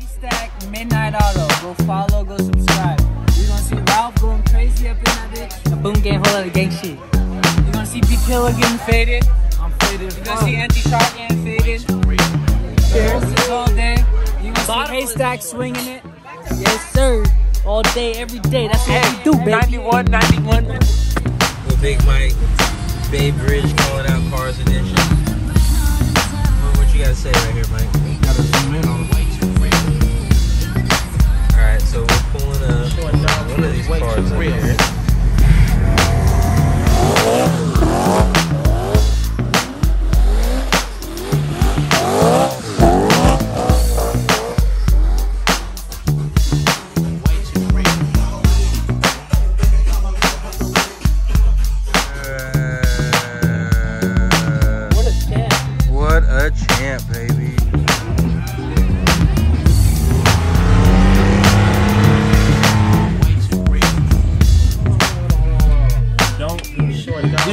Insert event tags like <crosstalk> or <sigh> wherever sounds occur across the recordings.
Haystack Midnight Auto. Go follow, go subscribe. You're gonna see Ralph going crazy up in that bitch. A boom gang, whole other gang shit. You're gonna see B Killer getting faded. I'm faded. You're gonna see Anti Shark getting faded. Cheers. all day. You're gonna see Haystack swinging it. Yes, sir. All day, every day. That's what we do, baby. 91, 91. With Big Mike, Bay Bridge calling out cars edition. What, what you gotta say right here, Mike?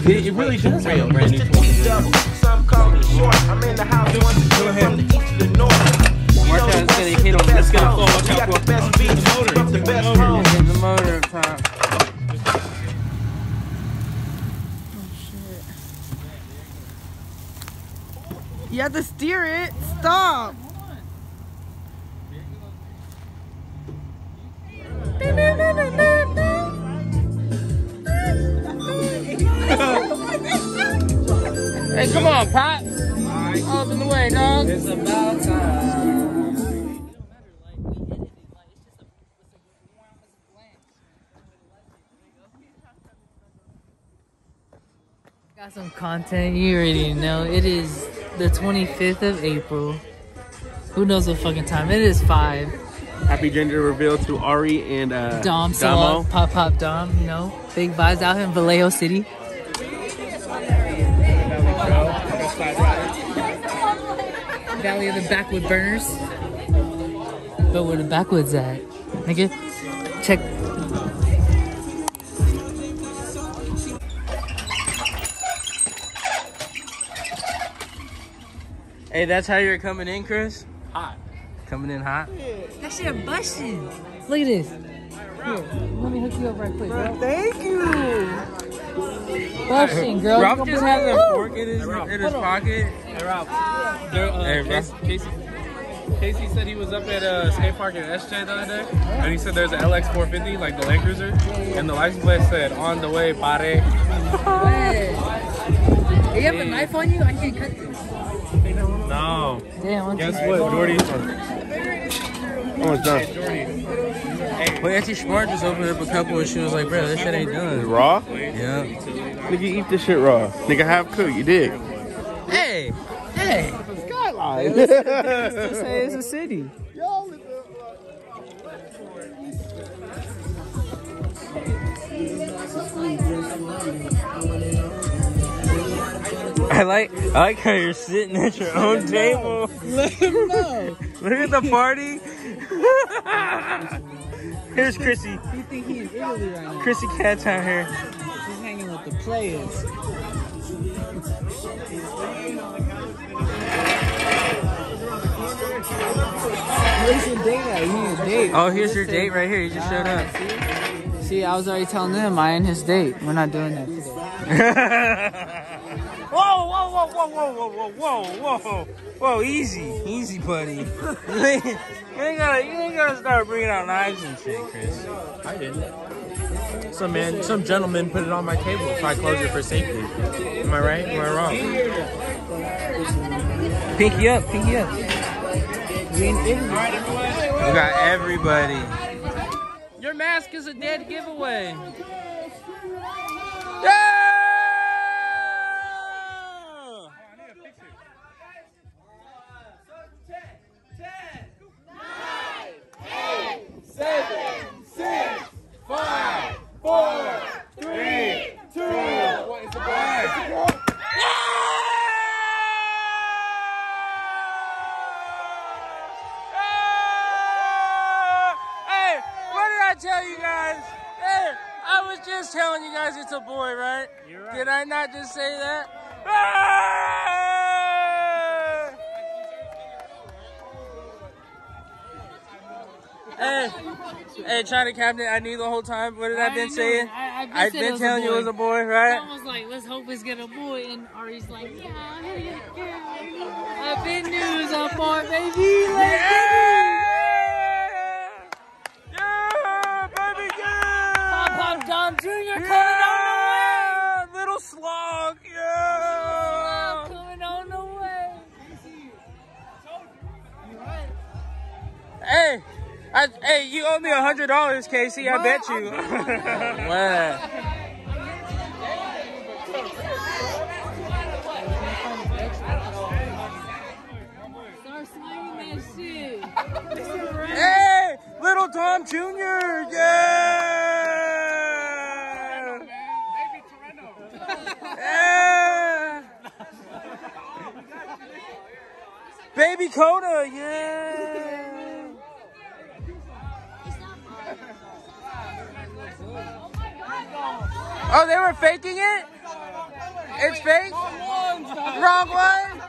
Dude, it, it really does have a brand new Some call me short. I'm in the house once again from the east to the north. Watch out, it's gonna hit on. It's gonna fall. Watch out, the best beats the best homes. Hit the motor time. You have to steer it. Stop. Hey, come on, Pop. All up in the way, dog. It's about time. Got some content. You already know. It is the 25th of April. Who knows what fucking time? It is 5. Happy gender reveal to Ari and uh, Dom, so Damo. Pop Pop Dom, you know. Big vibes out here in Vallejo City. Valley of the Backwood Burners. But where the backwoods at? Nigga, check. Hey, that's how you're coming in, Chris? Hot. Coming in hot? That shit busting. Look at this. Here, let me hook you up right quick, bro. Thank you. Busting, girl. Ralph You just gonna has a fork in his, in his pocket. Hey Ralph, there, uh, Hey, Casey, Casey, Casey said he was up at a skate park in SJ the other day, and he said there's an LX 450, like the Land Cruiser, and the license plate said on the way, pare. Hey. You have a knife on you? I can't cut this. No. Damn, one, Guess what, Jordy? Almost done. Well, Auntie Smart just opened up a couple and she was like, bro, this shit ain't done. Raw? Yeah. Nigga, eat this shit raw. Nigga, half cooked. You dig? Hey, hey. Skyline. say <laughs> it's a city. I like I like how you're sitting at your own table. Let him know. <laughs> Look at the party. <laughs> Here's Chrissy. You think he in Italy right now? Chrissy Cat's out here. He's hanging with the players. Where's your date at? You need a date. Oh, here's your date right here. You just showed up. See, I was already telling them I ain't his date. We're not doing that today. <laughs> whoa, whoa, whoa, whoa, whoa, whoa, whoa, whoa, whoa, easy, easy, buddy. <laughs> you ain't gotta, you ain't gotta start bringing out knives and shit, Chris. I didn't. Some man, some gentleman put it on my table so I closed it for safety. Am I right? Am I wrong? Pinky up, pinky up. We in Italy. We got everybody. Your mask is a dead giveaway. Hey, China Cabinet, I knew the whole time. What did I, I been saying? I- I been been it was a telling you it was a boy, right? Tom was like, let's hope it's gonna boy, and Ari's like, yeah, yeah, yeah. I've been news on board, baby. Let's Yeah, baby, yeah! Pop Pop Dom Jr. Yeah! I, hey, you owe me a hundred dollars, Casey. I bet you. <laughs> what? Faking it? It's fake? Wrong one?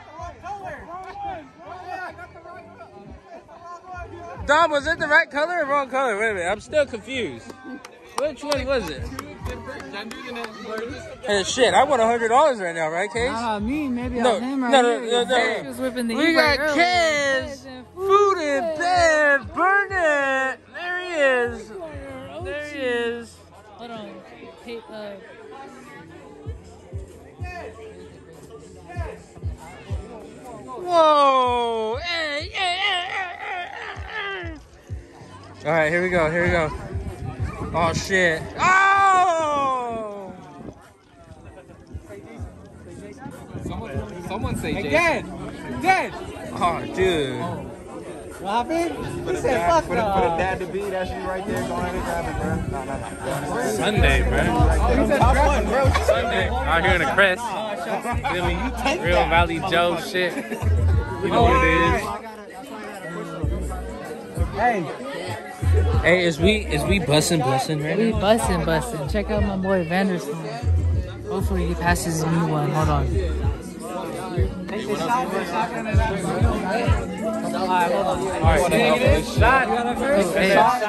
Dom, was it the right color or wrong color? Wait a minute, I'm still confused. Which one was it? Hey, shit, I want a hundred dollars right now, right, Case? Ah, me, maybe No, him right no, no, no, no. He whipping the We got earlier. Kez, Food and Bev, Burnett. There he is. There he is. Hold on. Hey, uh, Whoa! Hey, hey, hey, hey, hey, hey. All right, here we go. Here we go. Oh shit! Oh! Someone say Jason. Dad, Dad. Oh, dude. What happened? He said, Dad, "Fuck for, the, for the dad to be, that's you right there. Go ahead and grab it, bro. No, no, no. Sunday, bro. He said, top one, bro. Sunday. Out here in the crest. Feel me? Real Valley Joe shit. You know what it is. Hey, Hey, is we is we busting busting right we now? busting, busting. Check out my boy Vanderson. Hopefully he passes me one. Hold on.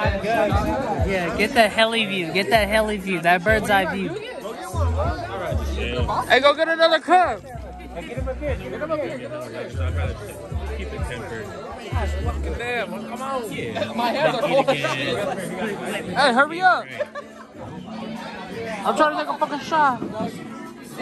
Yeah, get that heli view. Get that heli view. That bird's eye view. Hey, go get another cup. Damn, come on! My hands are stuff. Hey, hurry up. I'm trying to take a fucking shot.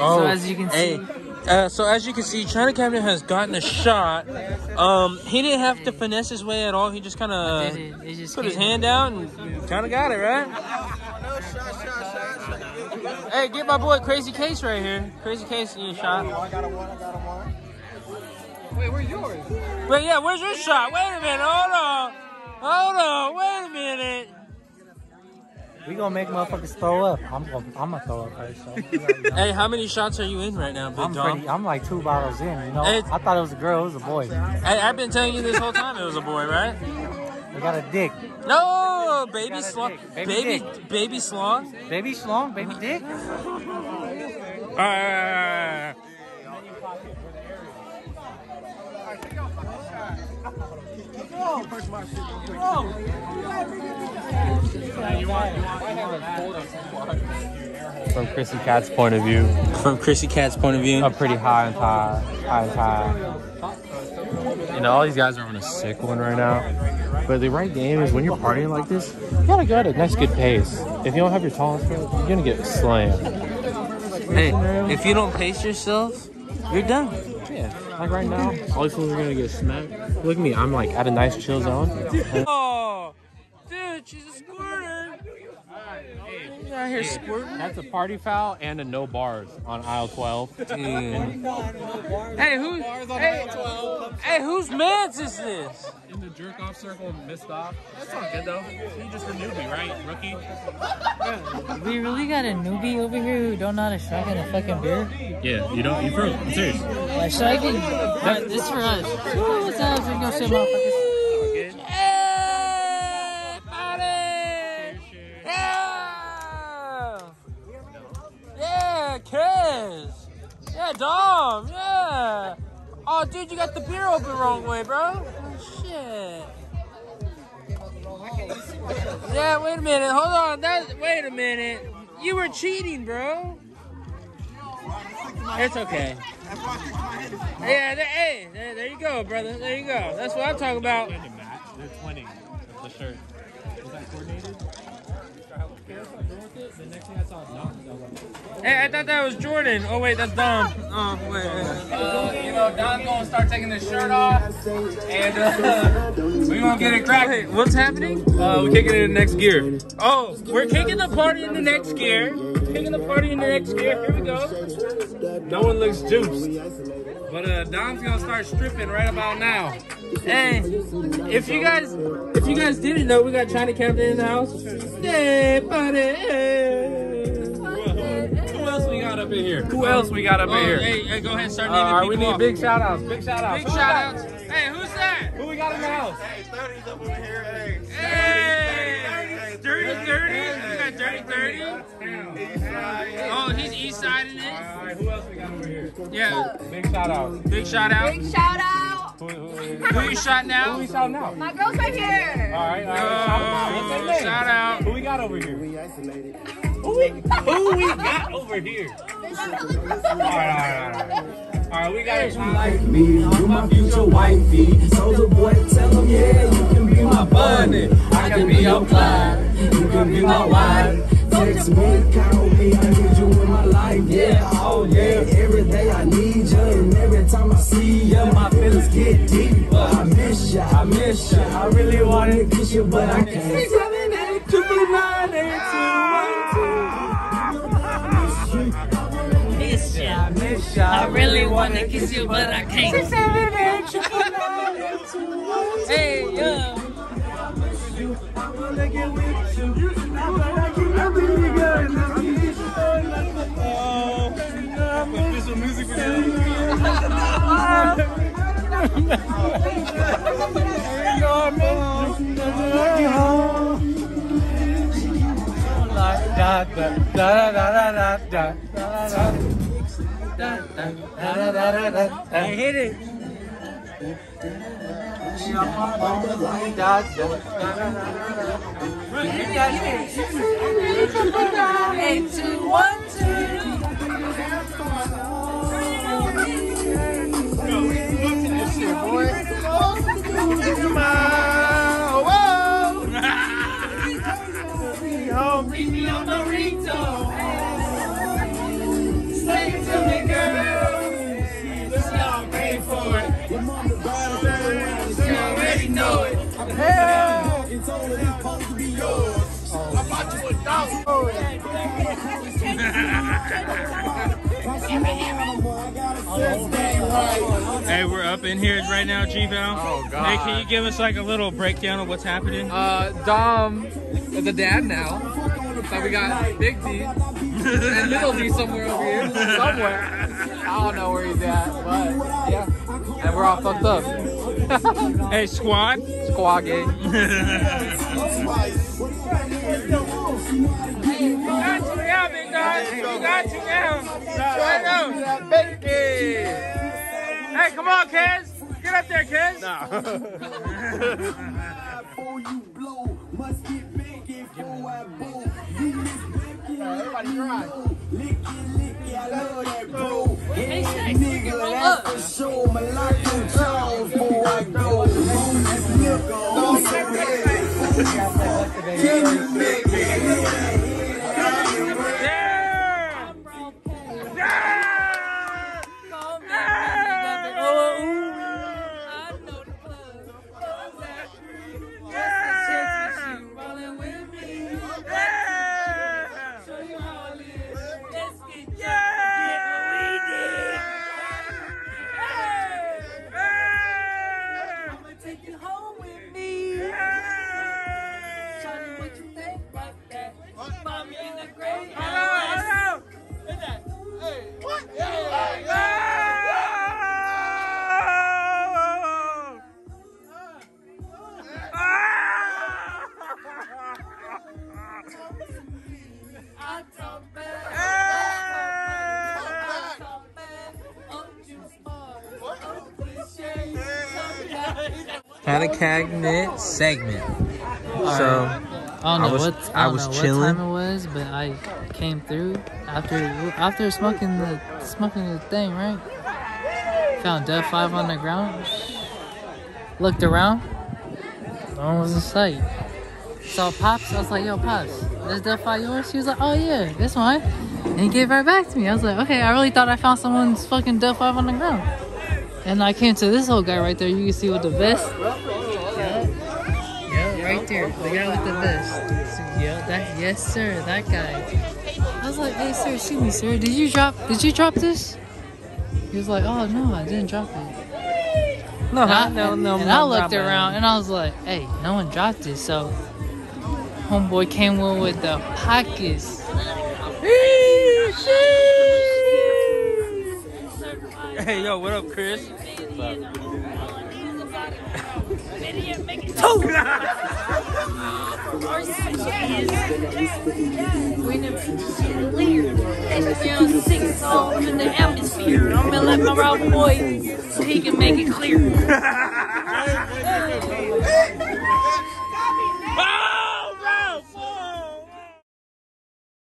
Oh, So as you can hey, uh, so as you can see, China Cabinet has gotten a shot. Um, he didn't have to finesse his way at all. He just kind of it. It put his hand out and kind of got it, right? Hey, get my boy Crazy Case right here. Crazy Case, in your shot. Oh, I got a one, I got a one. Wait, yeah, where's your shot? Wait a minute, hold on. Hold on, wait a minute. We gonna make motherfuckers throw up. I'm gonna, I'm gonna throw up first. So. you already know. Hey, how many shots are you in right now, Big I'm Dog? pretty. I'm like two bottles in. You know. Hey. I thought it was a girl. It was a boy. Hey, I've been telling you this whole time it was a boy, right? They got a dick. No, baby Got slong. Baby Baby, dick. baby slong. Baby schlong. Baby dick. All right, all right, all right. From Chrissy Cat's point of view, From Chrissy Cat's point of view. a pretty high and high, high and high. You know, all these guys are on a sick one right now. But the right game is when you're partying like this, you gotta go at a nice good pace. If you don't have your tolerance for it, you're gonna get slammed. Hey, if you don't pace yourself, you're done. Yeah, like right now, all these fools are gonna get smacked. Look at me, I'm like at a nice chill zone. Oh, dude, she's a squirter. She's out here squirting. That's a party foul and a no bars on aisle 12. <laughs> Dude. Hey, who's Hey, hey, whose man's is this? In the jerk off circle, missed off. That's not good though. You just a newbie, right, rookie? <laughs> We really got a newbie over here who don't know how to shotgun a fucking beer. Yeah, you don't. You prove. I'm serious. Like shotgun. Alright, this is for us. Woo, What's up? We go shit, motherfuckers. Yeah, Dom! Yeah! Oh, dude, you got the beer open wrong way, bro. Oh, shit. Yeah, wait a minute. Hold on. That wait a minute. You were cheating, bro. It's okay. Yeah, hey, there, there you go, brother. There you go. That's what I'm talking about. The shirt. Is that coordinated? Hey, I thought that was Jordan. Oh wait, that's Dom. Oh wait. Uh, you know, Dom's gonna start taking his shirt off, and uh, <laughs> we gonna get it cracking. What's happening? Uh, we're kicking it in the next gear. Oh, we're kicking the party in the next gear. Kicking the party in the next gear. Here we go. No one looks juiced. But uh, Dom's gonna start stripping right about now. Hey, if you guys, if you guys didn't know, we got China Captain in the house. Hey, buddy. Hey. Who else we got up in here? Who else we got up Oh, in here? hey, hey, go ahead, start Uh, naming all right, we need off. big shout outs. Big shout outs. Big shout outs. Hey, who's that? Who we got in the house? Hey, Dirty 30. We got Dirty 30. Oh, he's east siding it. All right, who else we got over here? Yeah, Big shout out. big shout out. Big shout out. Who, who, Who you shouting who out? we shouting out? My girl's right here. All right, all right. Oh, What's their shout out. Who we got over here? Who we, who we got over here? All right, all right, all right. All right, we got You like me, you my future wifey. Soldier boy, tell him, yeah, you can be my buddy. I can be your Clyde, you can be my wife. Text me, call me, I need you in my life, yeah, oh yeah. Every day I need you, and every time I see you, my feelings get deeper. I miss you, I miss you. I really wanna kiss you, but I can't. Six, seven, eight, triple nine, eight, two, one, two. I miss you. I really wanna kiss you, but I can't. Six, seven, eight, triple nine, eight, two, one, two. Hey, yeah. I hit it. Eight, two, one, two. Me on the Hey, we're up in here right now, G Val. Oh, God. Hey, can you give us like a little breakdown of what's happening? Uh, Dom is a dad now. So we got Big D and Little D somewhere over here. Somewhere. I don't know where he's at, but yeah. And we're all fucked up. <laughs> hey, squad. Squad gang. <laughs> Hey, come on, kids. Get up there, kids. Nah. <laughs> Everybody cry. Lick it, lick it, I love that bro. Hey, nigga, that's for sure. Malacca Charles, before I go. Red. Can you make yeah. A cagnit segment. So I don't know I was- what I don't was chilling. time it was, but I came through after after smoking the smoking the thing, right? Found Death Five on the ground. Looked around. No one was in sight. Saw Pops. I was like, "Yo, Pops, is Death Five yours?" He was like, "Oh yeah, this one." And he gave it right back to me. I was like, "Okay, I really thought I found someone's fucking Death Five on the ground." And I came to this old guy right there. You can see with the vest. Yeah, yeah, right there, the guy with the vest. Yeah, that yes sir, that guy. I was like, hey sir, excuse me sir, did you drop did you drop this? He was like, oh no, I didn't drop it. No, And I, no, and, no. and no, I looked around and I was like, hey, no one dropped it. So homeboy came in with the pockets. Hey, yo, what up, Chris? Six songs in the atmosphere. I'm gonna let my route boy so he can make it clear.